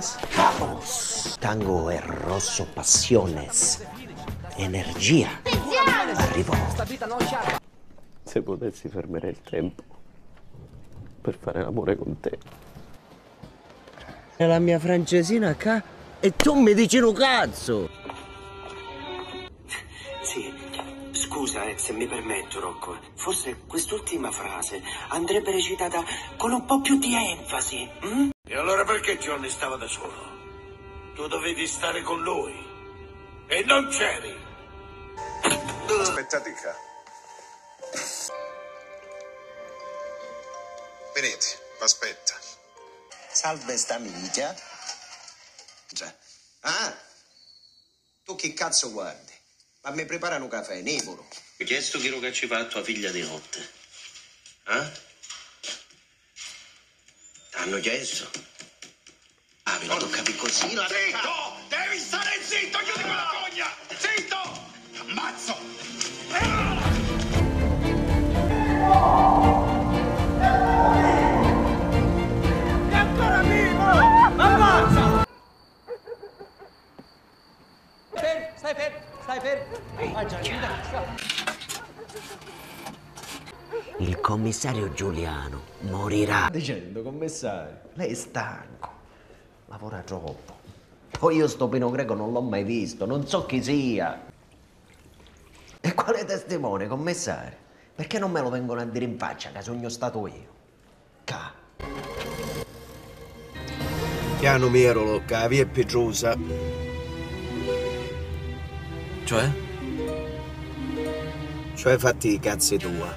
Vamos, vamos. Tango è rosso passiones. Energia. Arrivo. Se potessi fermare il tempo per fare l'amore con te. È la mia francesina qua e tu mi dici un cazzo. Scusa eh, se mi permetto, Rocco. Forse quest'ultima frase andrebbe recitata con un po' più di enfasi. hm? E allora perché Johnny stava da solo? Tu dovevi stare con lui. E non c'eri. Aspettate qua. Venite, aspetta. Salve sta minchia. Già. Ah! Tu che cazzo guardi? Ma mi preparano un caffè, Nevolo. Mi chiesto che lo ci fa a tua figlia di notte. Eh? T'hanno chiesto? Ah, me lo tocca più così la Zitto! Devi stare zitto! Chiudi quella cogna! Zitto! Ammazzo! Il commissario Giuliano morirà. Dicendo, commissario, lei è stanco. Lavora troppo. Poi io sto Pino Greco non l'ho mai visto, non so chi sia. E quale testimone, commissario? Perché non me lo vengono a dire in faccia che sogno stato io? Ca. Piano Mierolo, la via è pietrosa. Cioè? Cioè fatti i cazzi tua.